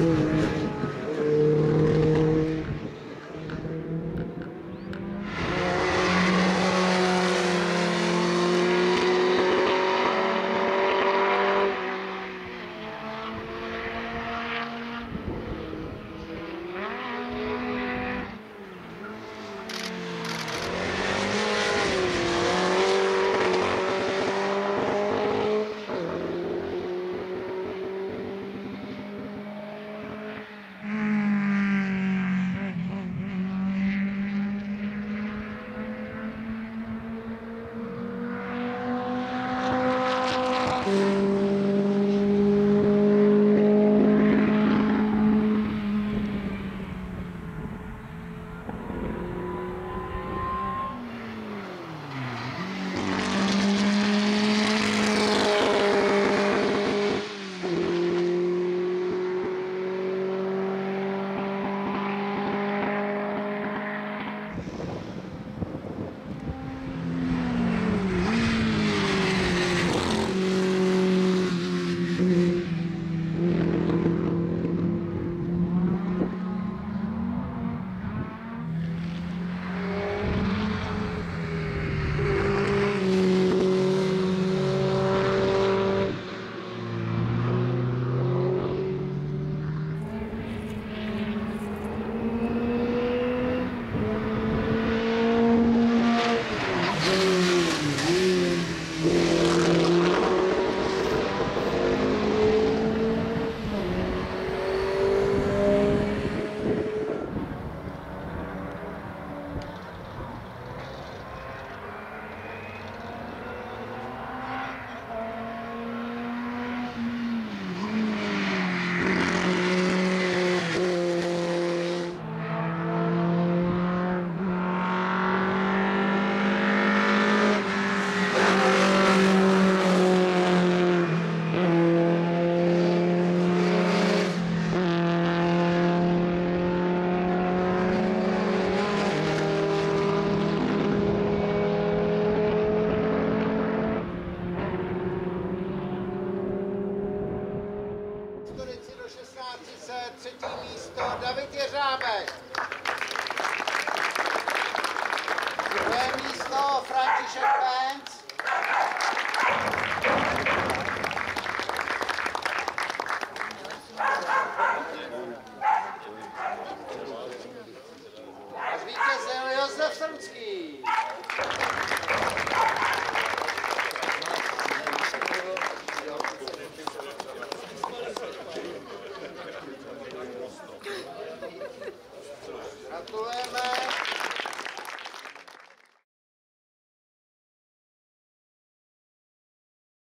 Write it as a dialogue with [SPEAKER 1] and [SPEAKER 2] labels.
[SPEAKER 1] Ooh. держава! Black.